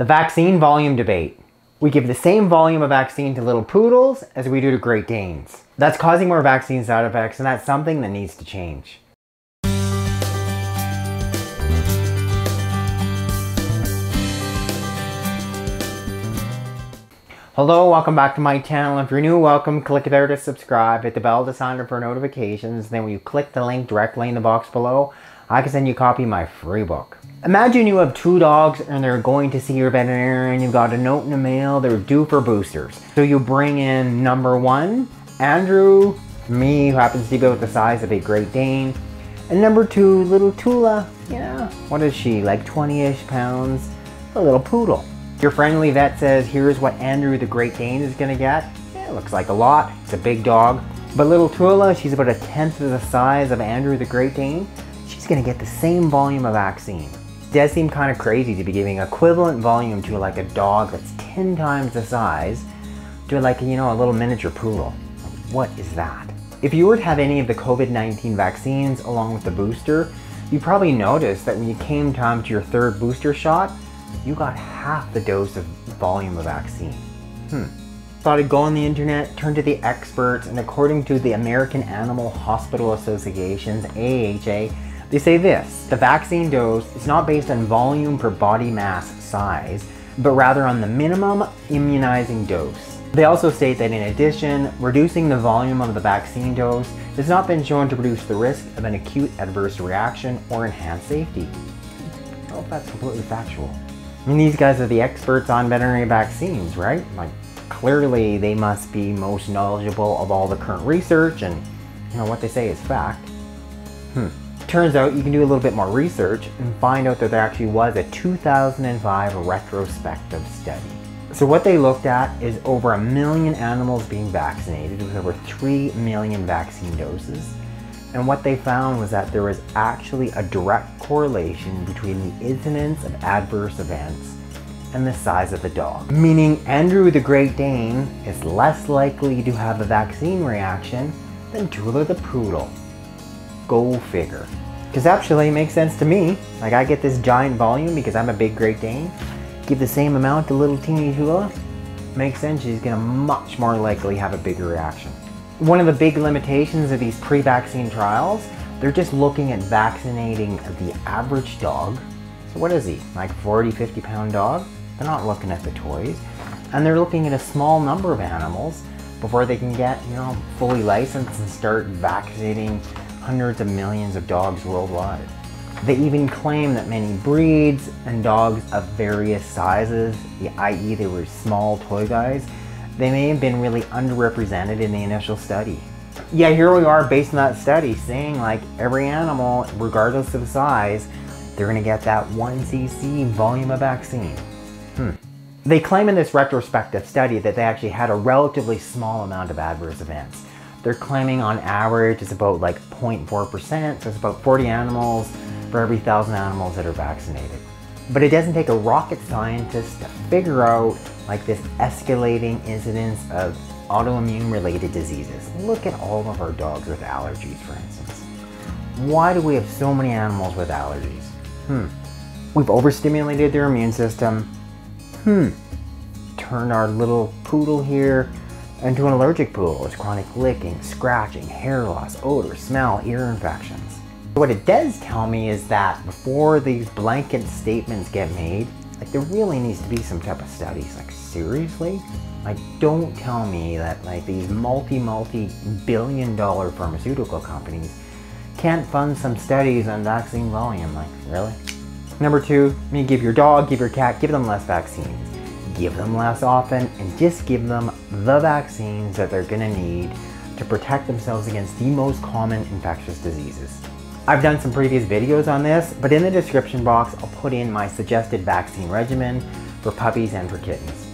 The vaccine volume debate. We give the same volume of vaccine to little poodles as we do to Great Danes. That's causing more vaccine side effects and that's something that needs to change. Hello, welcome back to my channel. If you're new, welcome. Click there to subscribe. Hit the bell to sign up for notifications. Then when you click the link directly in the box below, I can send you a copy of my free book. Imagine you have two dogs and they're going to see your veterinarian. You've got a note in the mail. They're due for boosters. So you bring in number one, Andrew, me, who happens to be about the size of a Great Dane. And number two, little Tula. Yeah, what is she, like 20-ish pounds? A little poodle. Your friendly vet says, here's what Andrew the Great Dane is gonna get. Yeah, looks like a lot. It's a big dog. But little Tula, she's about a tenth of the size of Andrew the Great Dane. Gonna get the same volume of vaccine. It does seem kind of crazy to be giving equivalent volume to like a dog that's 10 times the size to like, you know, a little miniature poodle. What is that? If you were to have any of the COVID-19 vaccines along with the booster, you probably noticed that when you came time to your third booster shot, you got half the dose of volume of vaccine. Hmm. Thought I'd go on the internet, turn to the experts, and according to the American Animal Hospital Association's AAHA, they say this, the vaccine dose is not based on volume per body mass size, but rather on the minimum immunizing dose. They also state that in addition, reducing the volume of the vaccine dose has not been shown to reduce the risk of an acute adverse reaction or enhance safety. I if that's completely factual. I mean, these guys are the experts on veterinary vaccines, right? Like, clearly they must be most knowledgeable of all the current research and, you know, what they say is fact. Hmm. Turns out you can do a little bit more research and find out that there actually was a 2005 retrospective study. So what they looked at is over a million animals being vaccinated with over 3 million vaccine doses and what they found was that there was actually a direct correlation between the incidence of adverse events and the size of the dog. Meaning Andrew the Great Dane is less likely to have a vaccine reaction than Tula the Poodle. Go figure. Because actually it makes sense to me. Like I get this giant volume because I'm a big Great Dane. Give the same amount to little teeny Hula. Makes sense she's gonna much more likely have a bigger reaction. One of the big limitations of these pre-vaccine trials, they're just looking at vaccinating the average dog. So what is he, like 40, 50 pound dog? They're not looking at the toys. And they're looking at a small number of animals before they can get, you know, fully licensed and start vaccinating hundreds of millions of dogs worldwide. They even claim that many breeds and dogs of various sizes, i.e. they were small toy guys, they may have been really underrepresented in the initial study. Yeah, here we are based on that study saying like every animal, regardless of size, they're gonna get that 1cc volume of vaccine. Hmm. They claim in this retrospective study that they actually had a relatively small amount of adverse events. They're claiming on average it's about like 0.4%, so it's about 40 animals for every 1,000 animals that are vaccinated. But it doesn't take a rocket scientist to figure out like this escalating incidence of autoimmune related diseases. Look at all of our dogs with allergies, for instance. Why do we have so many animals with allergies? Hmm. We've overstimulated their immune system. Hmm. Turn our little poodle here into an allergic poodle with chronic licking, scratching, hair loss, odor, smell, ear infections. What it does tell me is that before these blanket statements get made, like there really needs to be some type of studies. Like seriously? Like don't tell me that like these multi multi billion dollar pharmaceutical companies can't fund some studies on vaccine volume. Like really? Number two, I mean give your dog, give your cat, give them less vaccines. Give them less often and just give them the vaccines that they're gonna need to protect themselves against the most common infectious diseases. I've done some previous videos on this, but in the description box, I'll put in my suggested vaccine regimen for puppies and for kittens.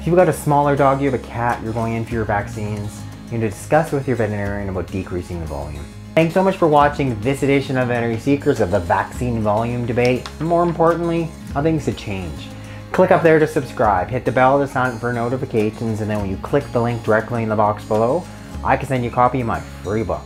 If you've got a smaller dog, you have a cat, you're going in for your vaccines, you need to discuss with your veterinarian about decreasing the volume. Thanks so much for watching this edition of Veterinary Secrets of the vaccine volume debate. And more importantly, how things have changed. Click up there to subscribe, hit the bell to sign up for notifications, and then when you click the link directly in the box below, I can send you a copy of my free book.